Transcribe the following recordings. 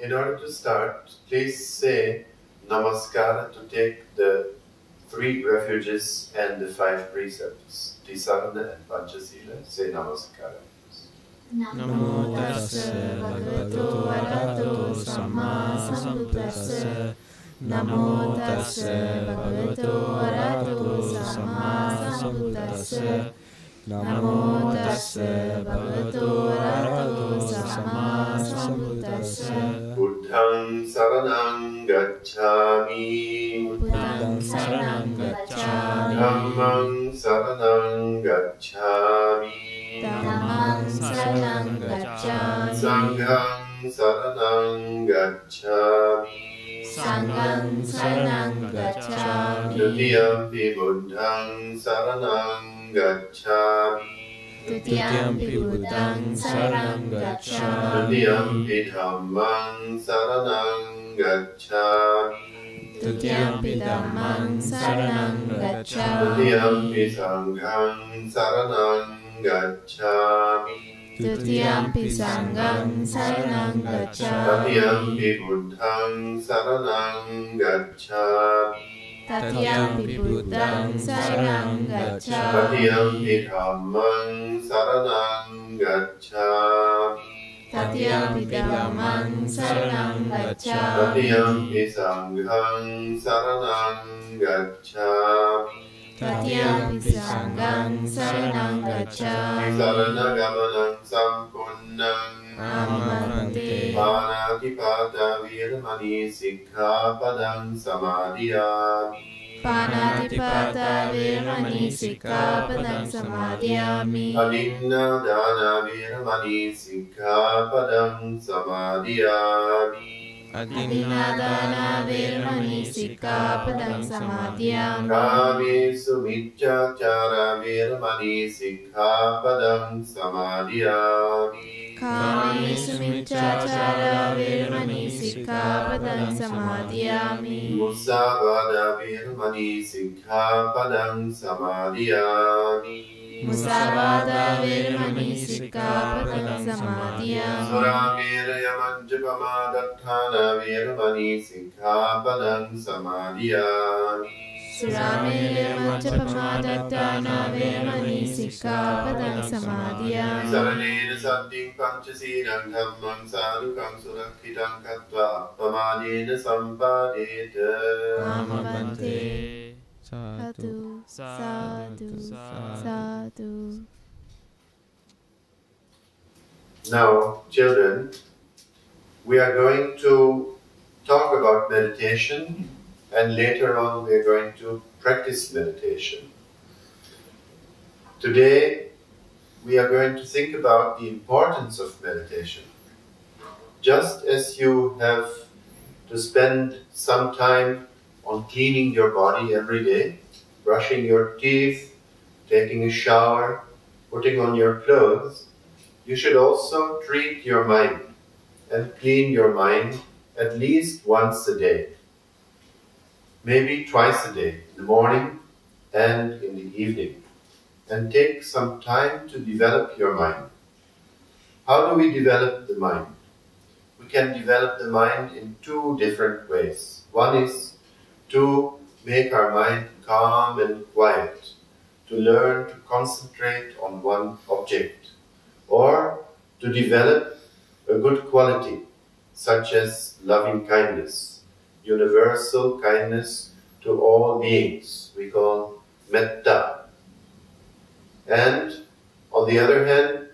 in order to start, please say Namaskara to take the three refuges and the five precepts, Tisarana and Panchasila. Say Namaskara. Namo tassa bhagavato arahato samma sambuddhassa Namo tassa bhagavato arahato samma sambuddhassa Namo tassa bhagavato arahato samma sambuddhassa. Buddhang saranang gacchami. Buddhang saranang gacchami. Dhammang saranang gacchami. Dhammang saranang gacchami. Sanghang saranang gacchami. Sanghang saranang gacchami. Dutiyampi buddhang saranang gacchami Tutiyampi buddhang saranang gacchami Dutiyampi dhammang saranang gacchami Tutiyampi dhammang saranang gacchami Dutiyampi sanghang saranang gacchami Tutiyampi sanghang saranang gacchami Tatiyampi buddhang saranang gacchami Tatiyampi buddhang saranang gacchami Tatiyampi dhammang saranang gacchami Tatiyampi dhammang saranang gacchami Tatiyampi sanghang saranang gacchami Tatiyampi sanghang saranang gacchami Saranagamana sampunnang මනී සික්ඛාපදං සමාදියාමි පාණාතිපාතා වේරමණී සික්ඛාපදං සමාදියාමි අදින්නා දාන වේරමණී සික්ඛාපදං සමාදියාමි අදින්නාදානා වේරමණී සික්ඛාපදං සමාදියාමි කාමේසු මිච්ඡාචාරා වේරමණී සික්ඛාපදං සමාදියාමි කාමේසු මිච්ඡාචාරා වේරමණී සික්ඛාපදං සමාදියාමි මුසාවාදා වේරමණී සික්ඛාපදං සමාදියාමි මුසාවාදා වේරමණී සික්ඛාපදං සමාදියා සුරාමේර යමංජපමා දත්තාන වේරමණී සික්ඛාපදං සමාදියාමි සුරාමේර යමංජපමා දත්තාන වේරමණී සික්ඛාපදං සමාදියාමි සරණේන සද්ධින් පංච සීලං ධම්මං සාරුකං සුරක්ෂිතං කତ୍වා අපමාදේන සම්පාදේත ආමපන්තේ Sadhu Sadhu Sadhu Now, children, we are going to talk about meditation and later on we are going to practice meditation. Today, we are going to think about the importance of meditation. Just as you have to spend some time on cleaning your body every day, brushing your teeth, taking a shower, putting on your clothes, you should also treat your mind and clean your mind at least once a day. Maybe twice a day, in the morning and in the evening. And take some time to develop your mind. How do we develop the mind? We can develop the mind in two different ways. One is to make our mind calm and quiet, to learn to concentrate on one object, or to develop a good quality, such as loving kindness, universal kindness to all beings, we call metta. And on the other hand,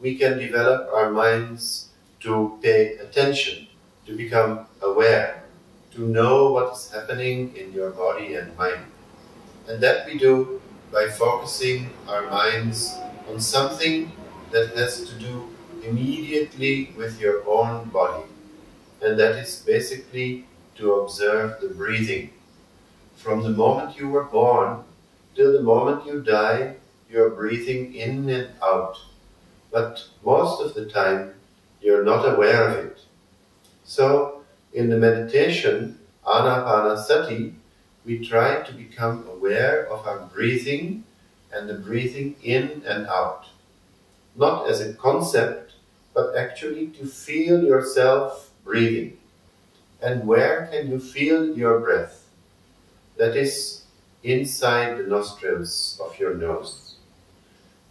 we can develop our minds to pay attention, to become aware, to know what is happening in your body and mind. And that we do by focusing our minds on something that has to do immediately with your own body. And that is basically to observe the breathing. From the moment you were born till the moment you die, you're breathing in and out. But most of the time, you're not aware of it. So, in the meditation, Anapanasati, we try to become aware of our breathing and the breathing in and out. Not as a concept, but actually to feel yourself breathing. And where can you feel your breath? That is inside the nostrils of your nose.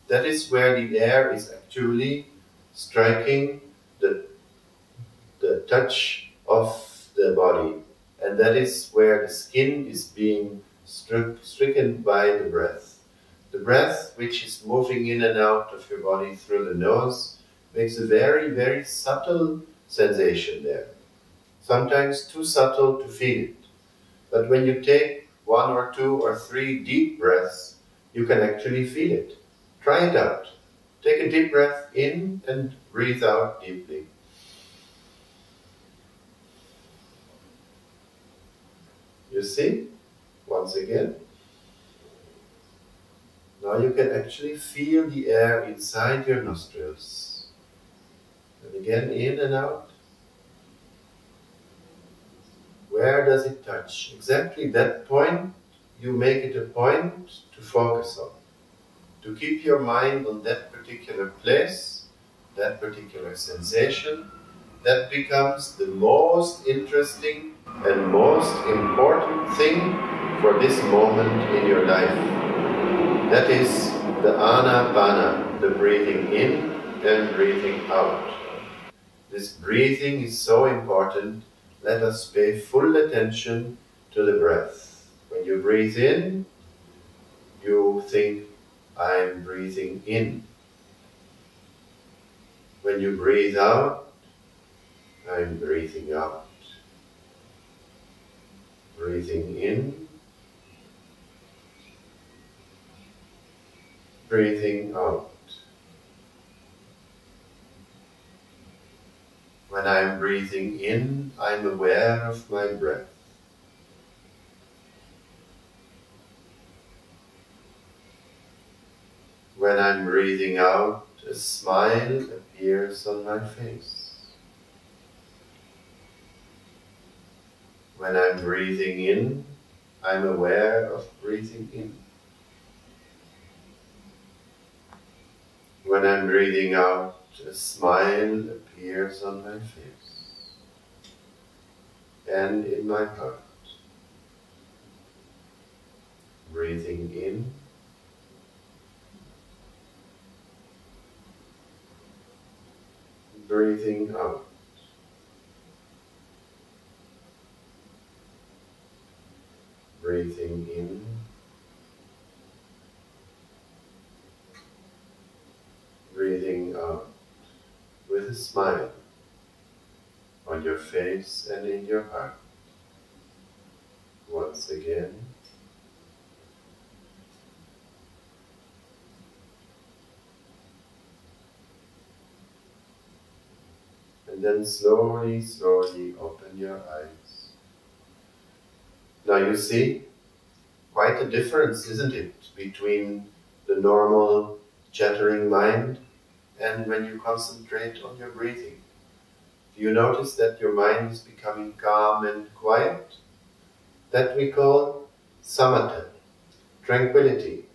That is where the air is actually striking the, the touch of the body. And that is where the skin is being stricken by the breath. The breath, which is moving in and out of your body through the nose, makes a very, very subtle sensation there. Sometimes too subtle to feel it. But when you take one or two or three deep breaths, you can actually feel it. Try it out. Take a deep breath in and breathe out deeply. You see? Once again. Now you can actually feel the air inside your nostrils. And again, in and out. Where does it touch? Exactly that point, you make it a point to focus on. To keep your mind on that particular place, that particular sensation, that becomes the most interesting and most important thing for this moment in your life. That is the anapana, the breathing in and breathing out. This breathing is so important. Let us pay full attention to the breath. When you breathe in, you think, I'm breathing in. When you breathe out, I'm breathing out breathing in, breathing out. When I'm breathing in, I'm aware of my breath. When I'm breathing out, a smile appears on my face. When I'm breathing in, I'm aware of breathing in. When I'm breathing out, a smile appears on my face and in my heart. Breathing in. Breathing out. Breathing in. Breathing out with a smile on your face and in your heart. Once again. And then slowly, slowly open your eyes. Now you see quite a difference, isn't it, between the normal chattering mind and when you concentrate on your breathing. Do you notice that your mind is becoming calm and quiet? That we call samatha, tranquility.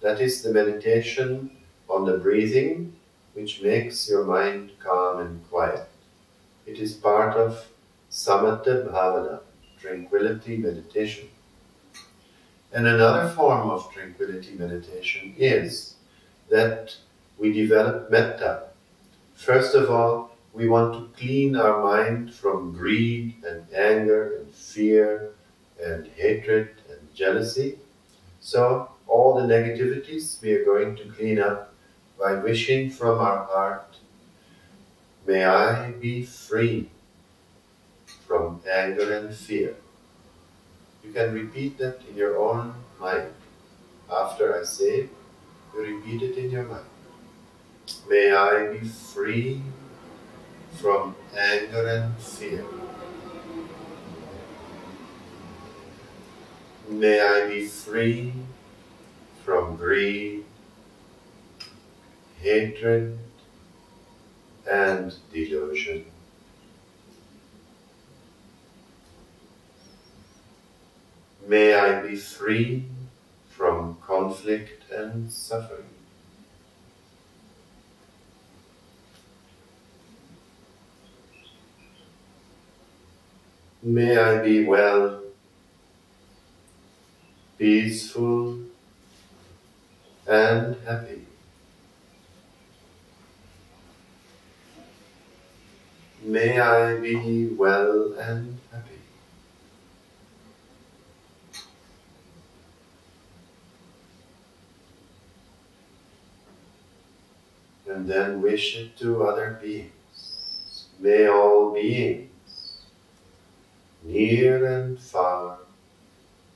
That is the meditation on the breathing which makes your mind calm and quiet. It is part of samatha bhavana tranquility meditation. And another form of tranquility meditation is that we develop metta. First of all, we want to clean our mind from greed and anger and fear and hatred and jealousy. So, all the negativities we are going to clean up by wishing from our heart, may I be free from anger and fear. You can repeat that in your own mind. After I say you repeat it in your mind. May I be free from anger and fear. May I be free from greed, hatred, and delusion. May I be free from conflict and suffering. May I be well, peaceful, and happy. May I be well and happy. And then wish it to other beings. May all beings, near and far,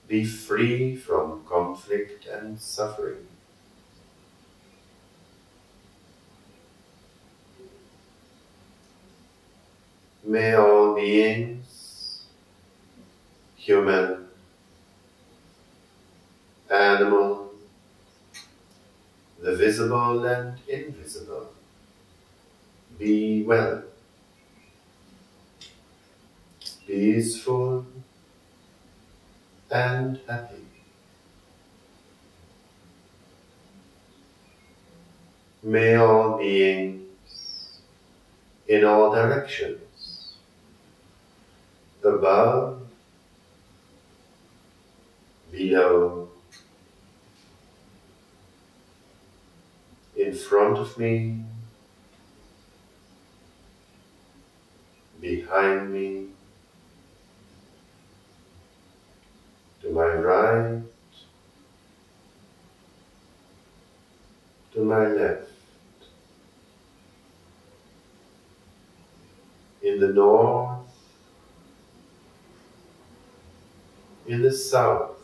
be free from conflict and suffering. May all beings, human, animal, the visible and invisible, be well, peaceful, and happy. May all beings in all directions, above, below, in front of me, behind me, to my right, to my left, in the north, in the south,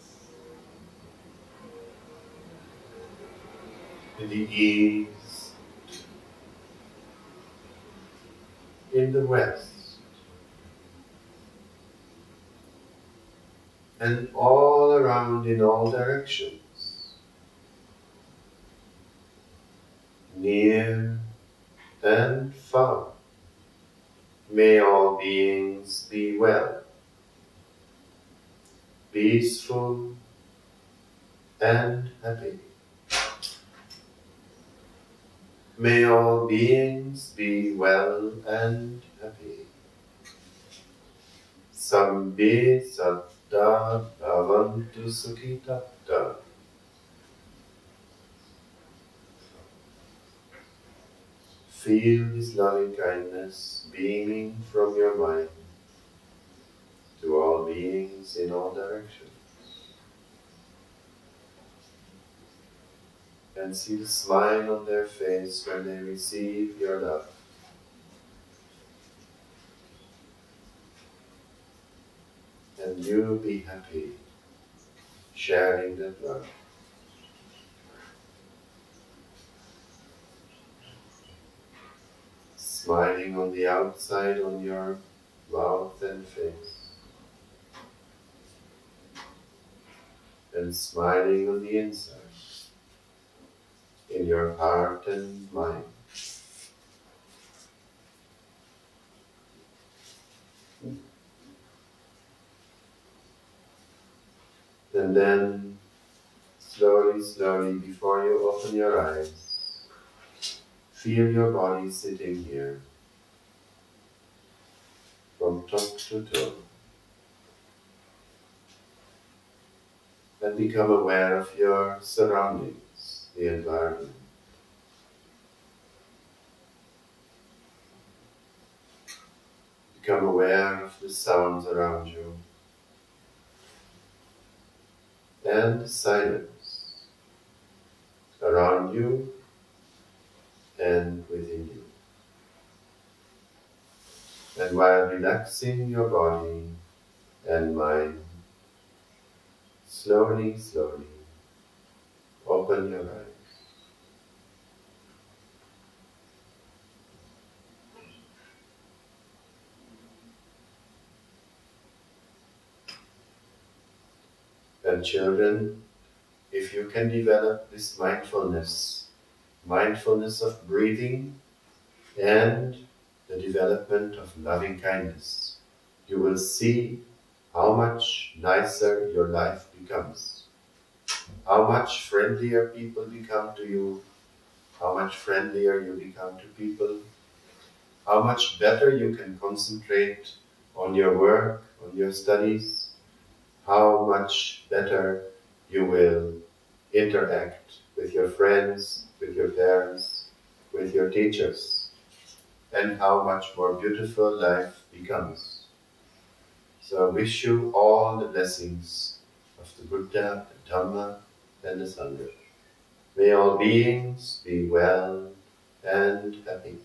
in the east, in the west. and all around in all directions, near and far. May all beings be well, peaceful, and happy. May all beings be well and happy. Sabbe Sat da bhavantu sukhitatta. Feel this loving kindness beaming from your mind to all beings in all directions. And see the smile on their face when they receive your love. and you be happy sharing that love. Smiling on the outside on your mouth and face. And smiling on the inside in your heart and mind. And then slowly, slowly, before you open your eyes, feel your body sitting here from top to toe. And become aware of your surroundings, the environment. Become aware of the sounds around you. and silence around you and within you. And while relaxing your body and mind, slowly, slowly open your eyes. and children, if you can develop this mindfulness, mindfulness of breathing and the development of loving kindness, you will see how much nicer your life becomes, how much friendlier people become to you, how much friendlier you become to people, how much better you can concentrate on your work on your studies, how much better you will interact with your friends, with your parents, with your teachers, and how much more beautiful life becomes. So I wish you all the blessings of the Buddha, the Dhamma, and the Sangha. May all beings be well and happy.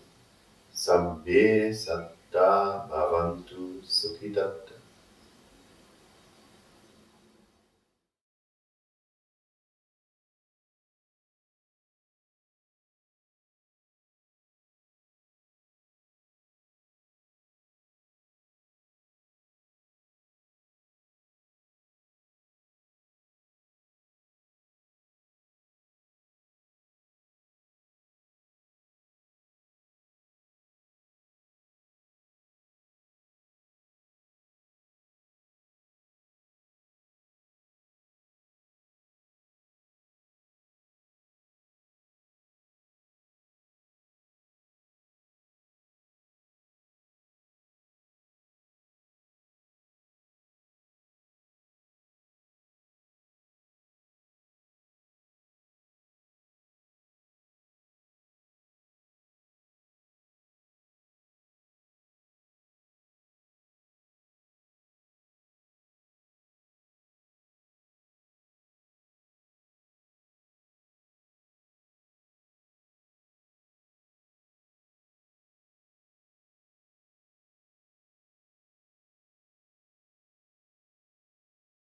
Sabbe satta bhavantu sukhitatta